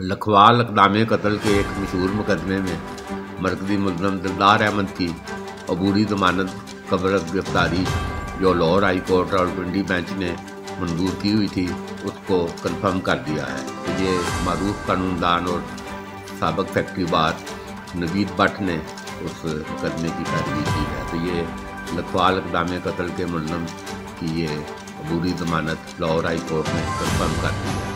लखवाल अकदाम कत्ल के एक मशहूर मुकदमे में मरकजी मुलम दिलदार अहमद की अबूरी जमानत कबर गिरफ्तारी जो लाहौर हाई कोर्ट और पिंडी बेंच ने मंजूर की हुई थी, उसको कन्फर्म कर दिया है तो ये मरूफ कानूनदान और सबक फैक्ट्री बार नवीद भट्ट ने उस मुकदमे की पैरवी की है। तो ये लखवाल अकदाम कत्ल के मुलम की ये अबूरी जमानत लाहौर हाई कोर्ट ने कन्फर्म कर दी है।